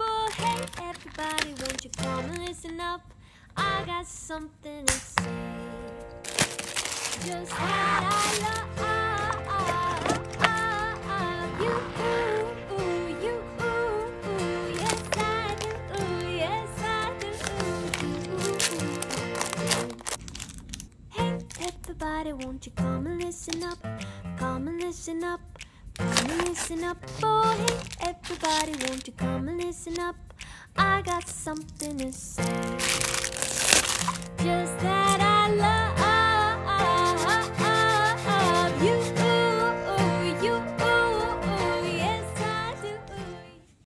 Oh, hey, everybody, won't you come and listen up? I got something to say. Just that I love you, you, yes I do, yes I do. Hey, everybody, won't you come and listen up? Come and listen up. Come and listen up. Oh, hey, everybody, won't you come and listen up? I got something to say.